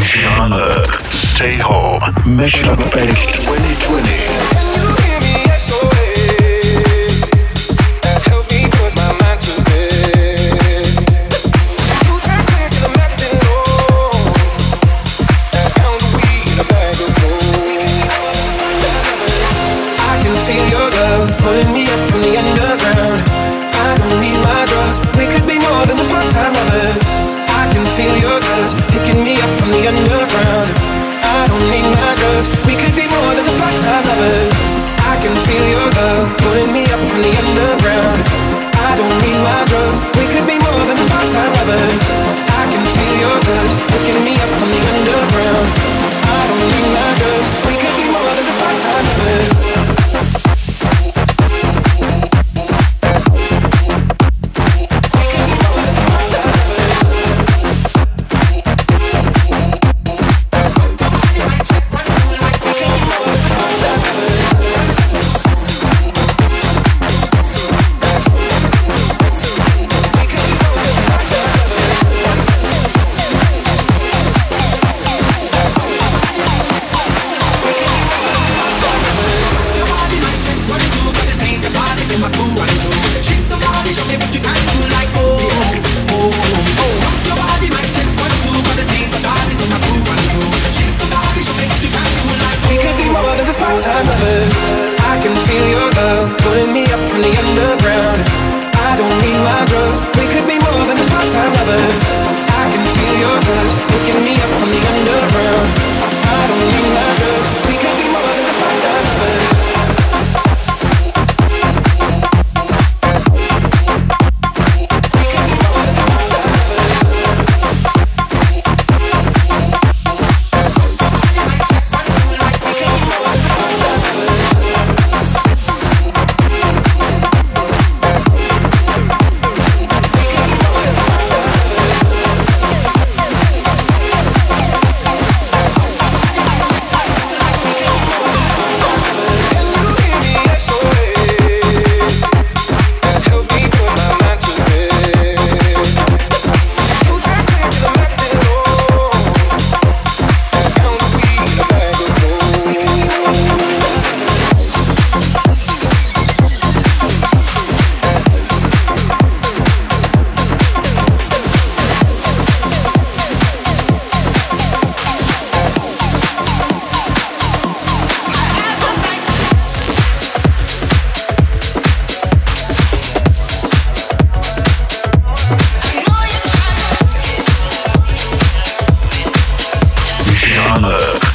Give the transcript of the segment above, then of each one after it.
Jean Stay home. Mission of Acapelic 2020.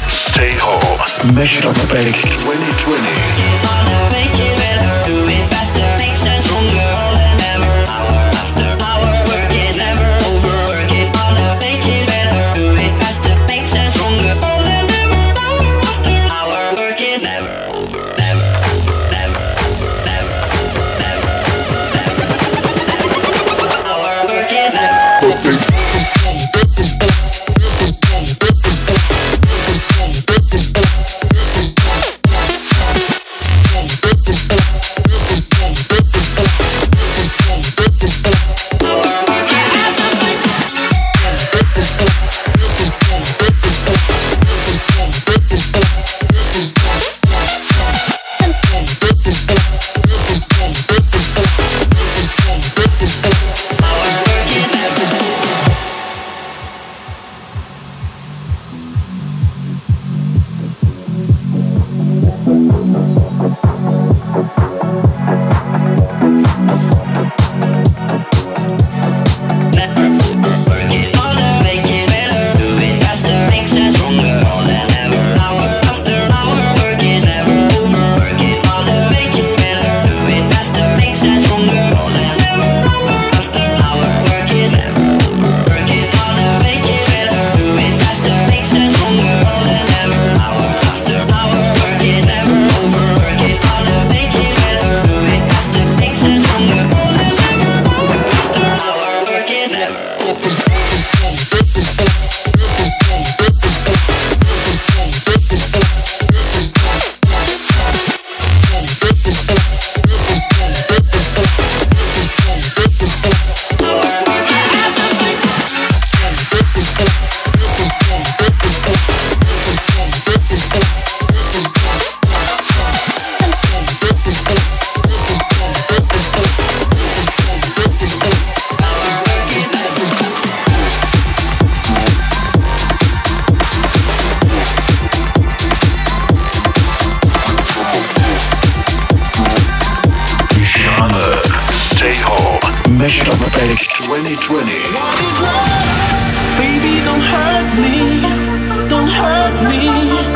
Stay home. Measure on the Bank 2020. Back 2020. Baby, don't hurt me, don't hurt me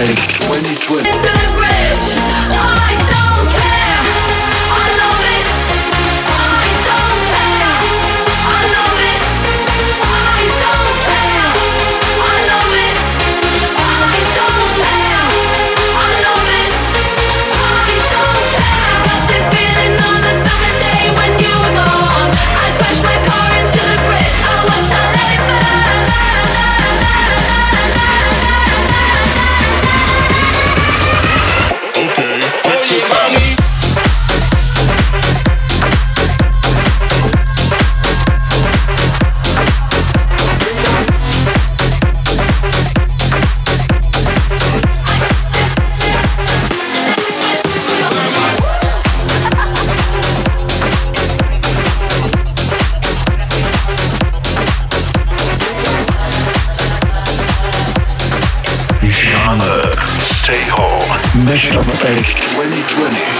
steady. edition of Prophetic 2020.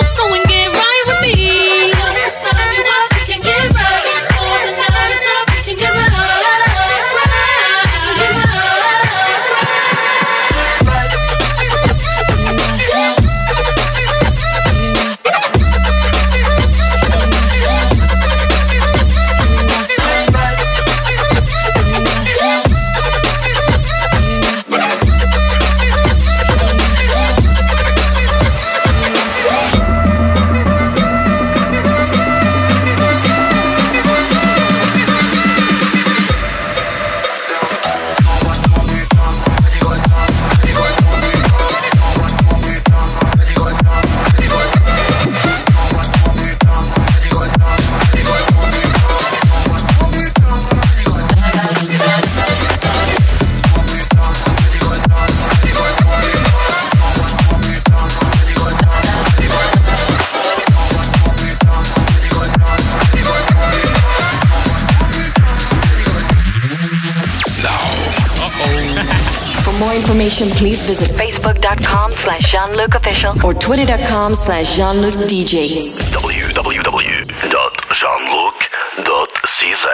not going information, please visit Facebook.com slash Jean-Luc Official or Twitter.com slash Jean-Luc DJ. www.jeanluc.cz